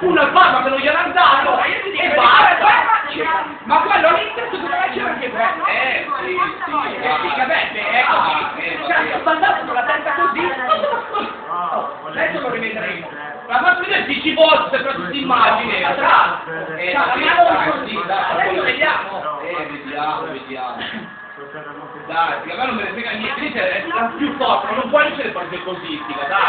uno al me lo gliel'ha dato e basta. Ma quello all'inter secondo me c'era anche quello. Eh, sì, sì. Eh sì, che beh, ecco, Ah, eh, cioè, vabbè. saltato con la testa così, adesso lo rivedremo. La faccio vedere 10 volte per questa immagine, atrás. Eh, adesso vediamo. Eh, vediamo, vediamo. Dai, a me non me ne frega niente, è più forte, non puoi essere proprio così, dai.